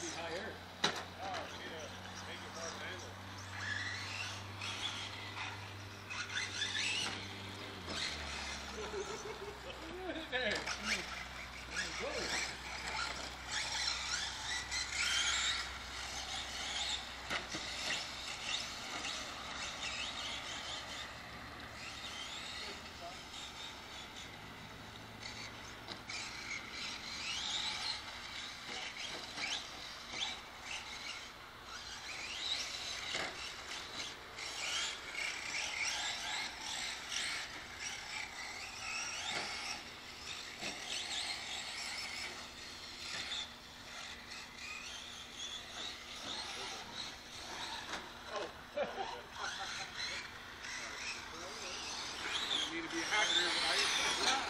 be higher. لا